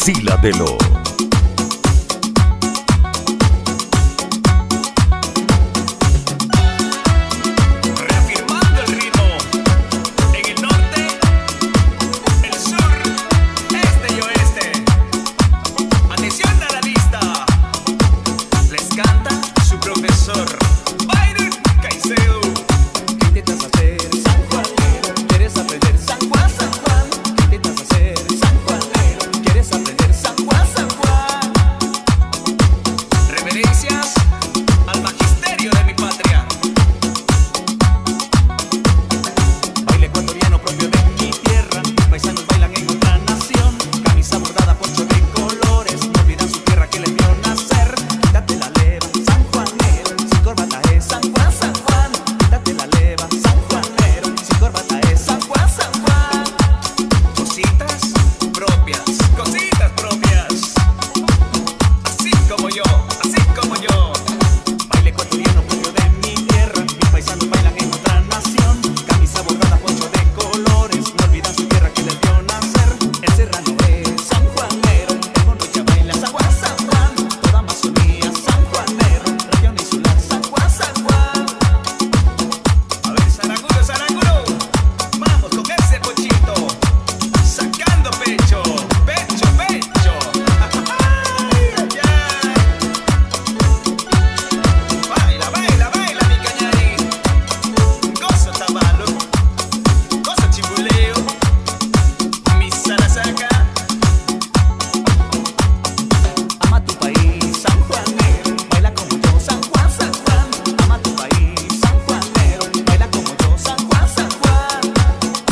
Vacílatelo.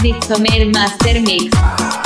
Dixomer Master Mix.